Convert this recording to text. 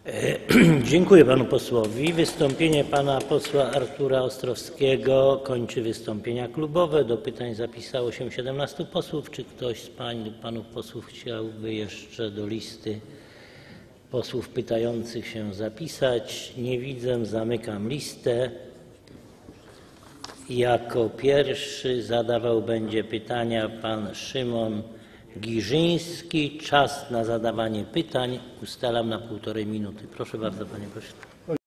Dziękuję panu posłowi. Wystąpienie pana posła Artura Ostrowskiego kończy wystąpienia klubowe. Do pytań zapisało się 17 posłów. Czy ktoś z pań lub panów posłów chciałby jeszcze do listy posłów pytających się zapisać? Nie widzę. Zamykam listę. Jako pierwszy zadawał będzie pytania pan Szymon Giżyński. Czas na zadawanie pytań ustalam na półtorej minuty. Proszę bardzo, panie pośle.